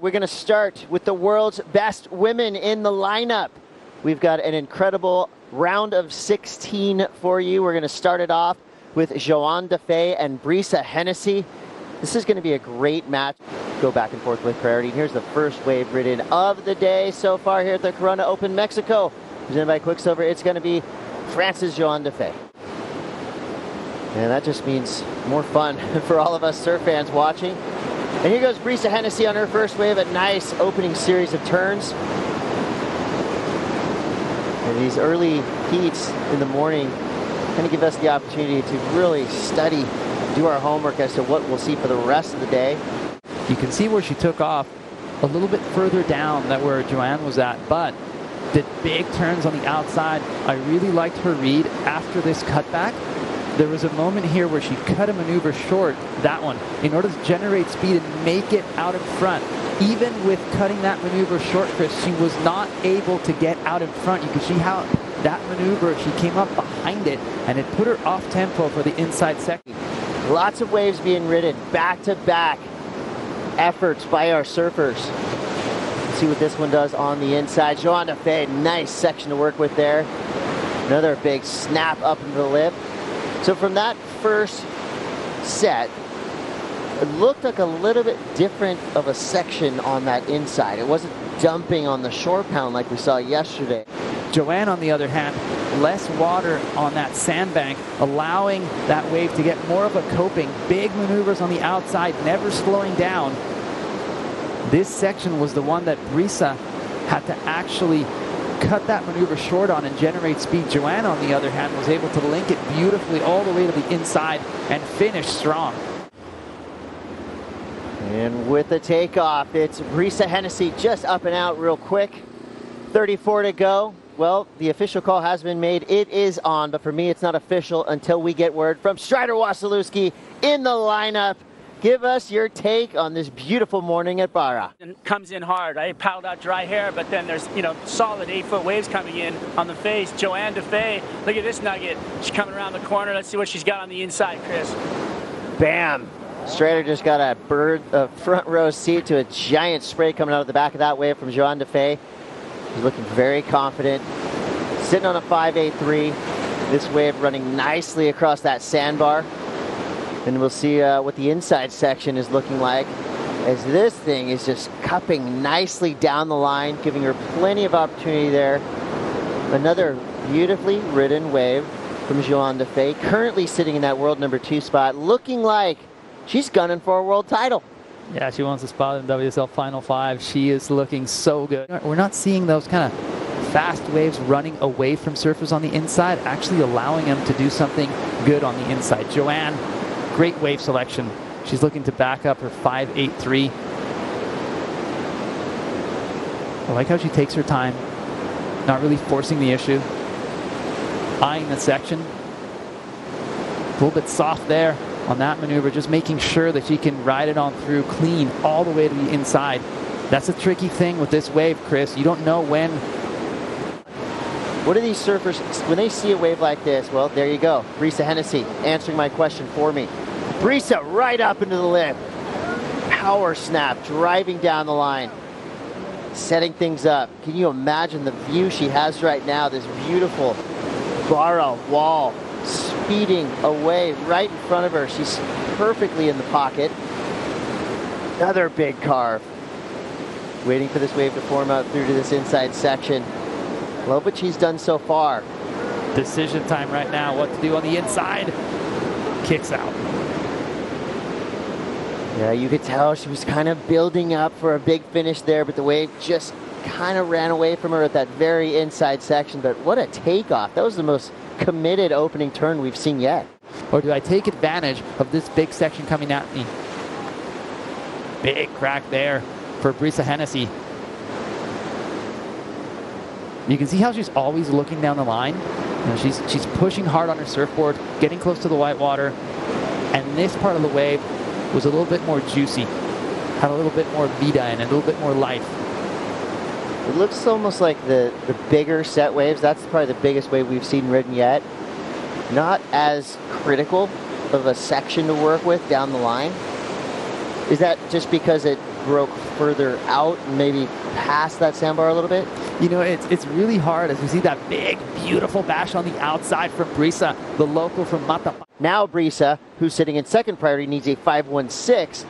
We're going to start with the world's best women in the lineup. We've got an incredible round of 16 for you. We're going to start it off with Johanne Defay and Brisa Hennessy. This is going to be a great match. Go back and forth with priority. Here's the first wave ridden of the day so far here at the Corona Open Mexico. Presented by Quiksilver, it's going to be France's Johanne Defay. And that just means more fun for all of us surf fans watching. And here goes Brisa Hennessy on her first wave, a nice opening series of turns. And these early heats in the morning kind of give us the opportunity to really study, do our homework as to what we'll see for the rest of the day. You can see where she took off a little bit further down than where Johanne was at, but the big turns on the outside. I really liked her read after this cutback. There was a moment here where she cut a maneuver short, that one, in order to generate speed and make it out in front. Even with cutting that maneuver short, Chris, she was not able to get out in front. You can see how that maneuver, she came up behind it, and it put her off tempo for the inside second. Lots of waves being ridden, back-to-back efforts by our surfers. Let's see what this one does on the inside. Johanne Defay, nice section to work with there. Another big snap up into the lip. So from that first set, it looked like a little bit different of a section on that inside. It wasn't dumping on the shore pound like we saw yesterday. Johanne, on the other hand, less water on that sandbank, allowing that wave to get more of a coping. Big maneuvers on the outside, never slowing down. This section was the one that Brisa had to actually cut that maneuver short on and generate speed. Johanne, on the other hand, was able to link it beautifully all the way to the inside and finish strong. And with the takeoff, it's Brisa Hennessy just up and out real quick. 34 to go. Well, the official call has been made. It is on, but for me, it's not official until we get word from Strider Wasilewski in the lineup. Give us your take on this beautiful morning at Barra. And comes in hard. I piled out dry hair, but then there's you know solid eight foot waves coming in on the face. Johanne Defay, look at this nugget. She's coming around the corner. Let's see what she's got on the inside, Chris. Bam! Strider just got a bird, a front row seat to a giant spray coming out of the back of that wave from Johanne Defay. He's looking very confident. Sitting on a 583. This wave running nicely across that sandbar. And we'll see uh, what the inside section is looking like as this thing is just cupping nicely down the line, giving her plenty of opportunity there. Another beautifully ridden wave from Johanne Defay, currently sitting in that world number two spot, looking like she's gunning for a world title. Yeah, she wants a spot in WSL Final Five. She is looking so good. We're not seeing those kind of fast waves running away from surfers on the inside, actually allowing them to do something good on the inside. Johanne Great wave selection. She's looking to back up her 5.83. I like how she takes her time, not really forcing the issue. Eyeing the section. A little bit soft there on that maneuver, just making sure that she can ride it on through clean all the way to the inside. That's a tricky thing with this wave, Chris. You don't know when. What do these surfers, when they see a wave like this, well, there you go. Brisa Hennessy answering my question for me. Brisa right up into the lip. Power snap, driving down the line, setting things up. Can you imagine the view she has right now? This beautiful Barra wall speeding away right in front of her. She's perfectly in the pocket. Another big carve. Waiting for this wave to form out through to this inside section. Love what she's done so far. Decision time right now. What to do on the inside. Kicks out. Yeah, you could tell she was kind of building up for a big finish there, but the wave just kind of ran away from her at that very inside section. But what a takeoff. That was the most committed opening turn we've seen yet. Or do I take advantage of this big section coming at me? Big crack there for Brisa Hennessy. You can see how she's always looking down the line. You know, she's, she's pushing hard on her surfboard, getting close to the white water. And this part of the wave was a little bit more juicy, had a little bit more vida and a little bit more life. It looks almost like the, the bigger set waves. That's probably the biggest wave we've seen ridden yet. Not as critical of a section to work with down the line. Is that just because it broke further out, maybe past that sandbar a little bit? You know, it's, it's really hard as we see that big, beautiful bash on the outside from Brisa, the local from Mata. Now Brisa, who's sitting in second priority, needs a 516.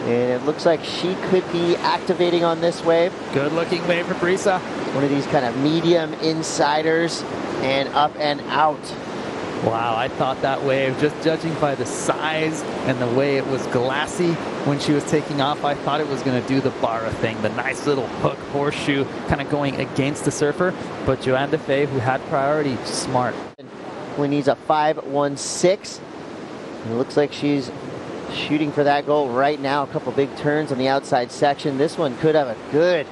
And it looks like she could be activating on this wave. Good looking wave for Brisa. One of these kind of medium insiders and up and out. Wow, I thought that wave, just judging by the size and the way it was glassy when she was taking off, I thought it was going to do the Barra thing, the nice little hook horseshoe kind of going against the surfer. But Johanne Defay, who had priority, smart. Only needs a 5-1-6. It looks like she's shooting for that goal right now. A couple big turns on the outside section. This one could have a good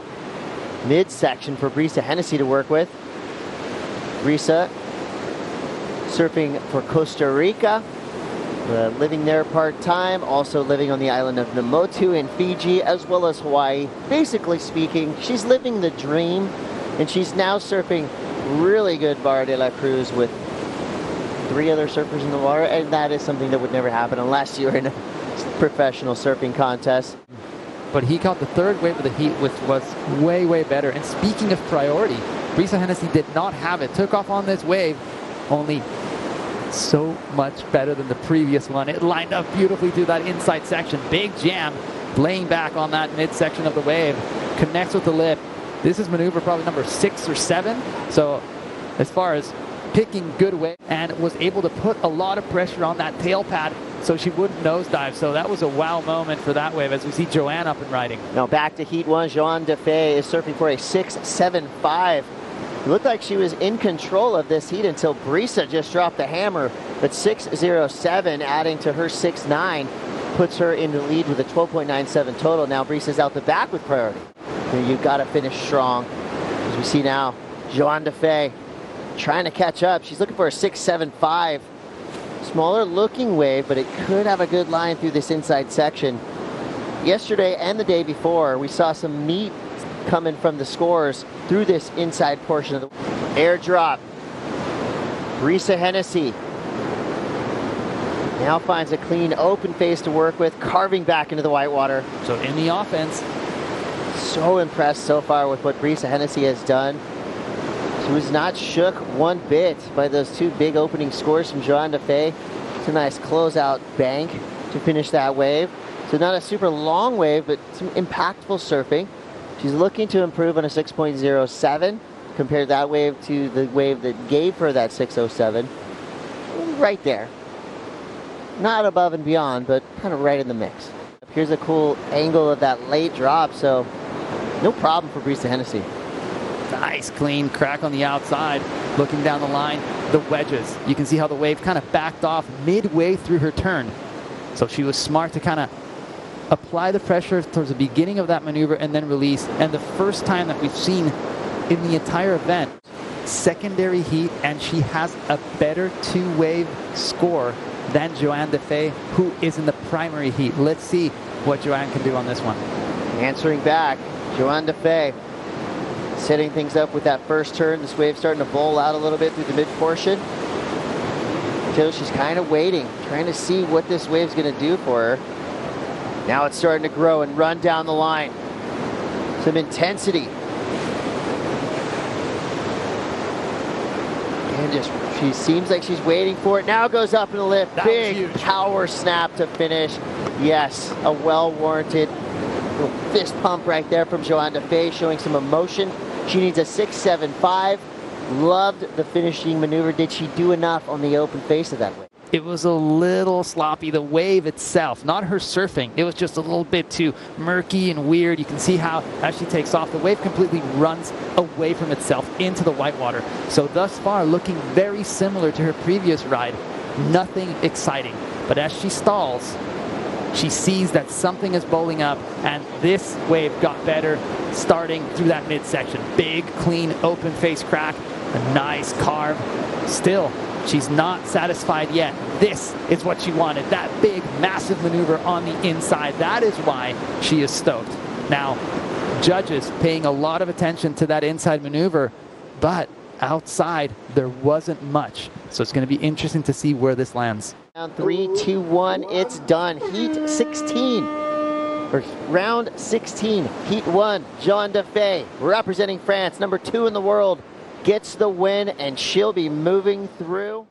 midsection for Brisa Hennessy to work with. Brisa surfing for Costa Rica, uh, living there part-time, also living on the island of Namotu in Fiji, as well as Hawaii. Basically speaking, she's living the dream, and she's now surfing really good Barra de la Cruz with three other surfers in the water, and that is something that would never happen unless you're in a professional surfing contest. But he caught the third wave of the heat, which was way, way better. And speaking of priority, Brisa Hennessy did not have it. Took off on this wave, only so much better than the previous one. It lined up beautifully through that inside section. Big jam, laying back on that midsection of the wave. Connects with the lip. This is maneuver probably number six or seven. So as far as picking good wave and was able to put a lot of pressure on that tail pad so she wouldn't nosedive. So that was a wow moment for that wave as we see Johanne up and riding. Now back to heat one. Johanne Defay is surfing for a 6.75. It looked like she was in control of this heat until Brisa just dropped the hammer. But 6.07 adding to her 6.9 puts her in the lead with a 12.97 total. Now Brisa's out the back with priority. You've got to finish strong. As we see now, Johanne Defay trying to catch up. She's looking for a 6.75. Smaller looking wave, but it could have a good line through this inside section. Yesterday and the day before, we saw some meat coming from the scores through this inside portion of the airdrop. Brisa Hennessy now finds a clean open face to work with, carving back into the whitewater. So in the offense. So impressed so far with what Brisa Hennessy has done. She was not shook one bit by those two big opening scores from Johanne Defay. It's a nice closeout bank to finish that wave. So not a super long wave, but some impactful surfing. She's looking to improve on a 6.07. Compare that wave to the wave that gave her that 6.07. Right there. Not above and beyond, but kind of right in the mix. Here's a cool angle of that late drop, so no problem for Brisa Hennessy. Nice clean crack on the outside. Looking down the line, the wedges. You can see how the wave kind of backed off midway through her turn. So she was smart to kind of apply the pressure towards the beginning of that maneuver and then release. And the first time that we've seen in the entire event, secondary heat, and she has a better two-wave score than Johanne Defay, who is in the primary heat. Let's see what Johanne can do on this one. Answering back, Johanne Defay setting things up with that first turn. This wave starting to bowl out a little bit through the mid portion. Until she's kind of waiting, trying to see what this wave's going to do for her. Now it's starting to grow and run down the line. Some intensity. And just, she seems like she's waiting for it. Now goes up in the lift. That Big power snap to finish. Yes, a well-warranted fist pump right there from Johanne Defay, showing some emotion. She needs a 6.75. Loved the finishing maneuver. Did she do enough on the open face of that? It was a little sloppy. The wave itself, not her surfing. It was just a little bit too murky and weird. You can see how as she takes off, the wave completely runs away from itself into the whitewater. So thus far, looking very similar to her previous ride. Nothing exciting. But as she stalls, she sees that something is bowling up, and this wave got better starting through that midsection. Big, clean, open face crack, a nice carve. Still, she's not satisfied yet. This is what she wanted. That big, massive maneuver on the inside. That is why she is stoked. Now, judges paying a lot of attention to that inside maneuver, but outside, there wasn't much. So it's going to be interesting to see where this lands. Round three, two, one, it's done. Heat 16 for or round 16, heat one, Johanne Defay, representing France, number two in the world, gets the win, and she'll be moving through.